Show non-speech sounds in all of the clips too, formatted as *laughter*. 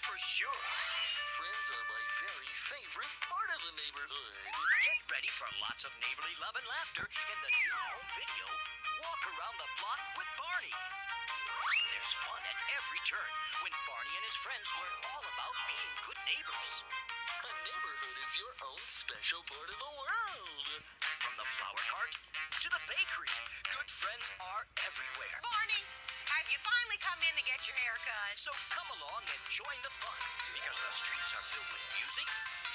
for sure. Friends are my very favorite part of the neighborhood. Get ready for lots of neighborly love and laughter in the new home video, Walk Around the Block with Barney. There's fun at every turn when Barney and his friends learn all about being good neighbors. A neighborhood is your own special part of the world. From the flower cart to the bakery, good friends are everywhere. In to get your hair cut? So come along and join the fun because the streets are filled with music,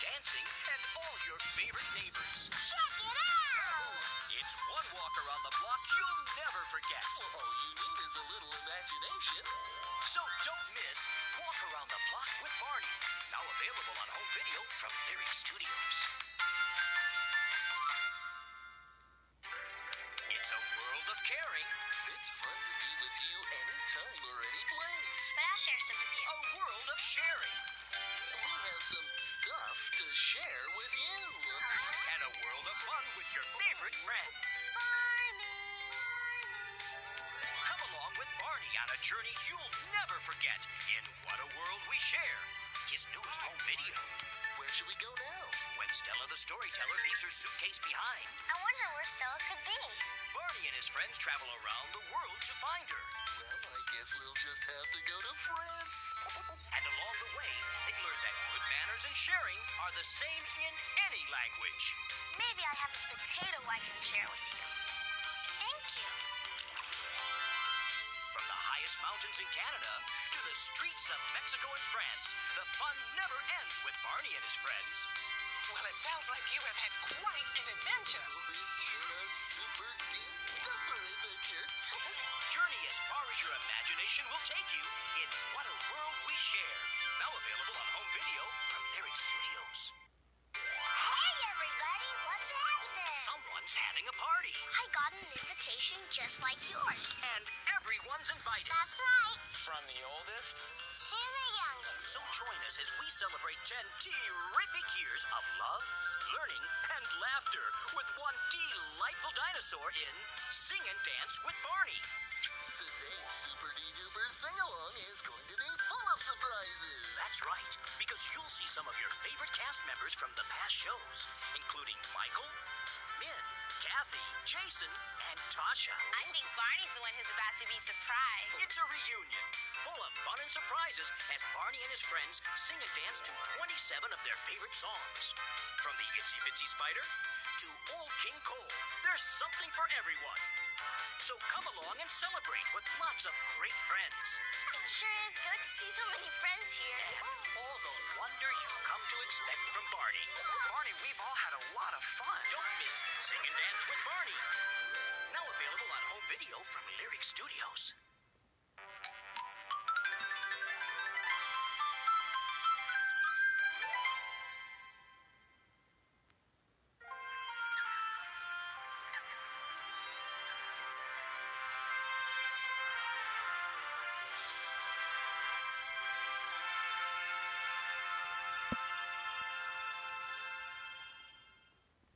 dancing, and all your favorite neighbors. Check it out! It's one walk around the block you'll never forget. Well, all you need is a little imagination. So don't miss Walk Around the Block with Barney. Now available on home video from Lyric Studios. Your favorite friend. Barney! Come along with Barney on a journey you'll never forget in What a World We Share, his newest home video. Where should we go now? When Stella the storyteller leaves her suitcase behind, I wonder where Stella could be. Barney and his friends travel around the world to find her. Well, I guess we'll just have to go to France. *laughs* And along the way, they learn that good manners and sharing are the same in any language. Maybe I have a potato I can share with you. Thank you. From the highest mountains in Canada to the streets of Mexico and France, the fun never ends with Barney and his friends. Well, it sounds like you have had quite an adventure. It's been a super duper adventure. *laughs* Journey as far as your imagination will take you in What a World We Share. Now available on home video from Lyric Studios. Having a party, I got an invitation just like yours. and everyone's invited. That's right. From the oldest To the youngest. So join us as we celebrate 10 terrific years of love, learning, and laughter with one delightful dinosaur in Sing and Dance with Barney. Today's super duper sing along is going to be full of surprises. That's right, because you'll see some of your favorite cast members from the past shows, including Michael, Min, Kathy, Jason, and Tasha. I think Barney's the one who's about to be surprised. It's a reunion full of fun and surprises as Barney and his friends sing and dance to 27 of their favorite songs. From the Itsy Bitsy Spider to Old King Cole, there's something for everyone. So come along and celebrate with lots of great friends It sure is good to see so many friends here. and all the wonder you've come to expect from Barney. Barney, we've all had a lot of fun. Don't miss Sing and Dance with Barney. Now available on home video from Lyric Studios.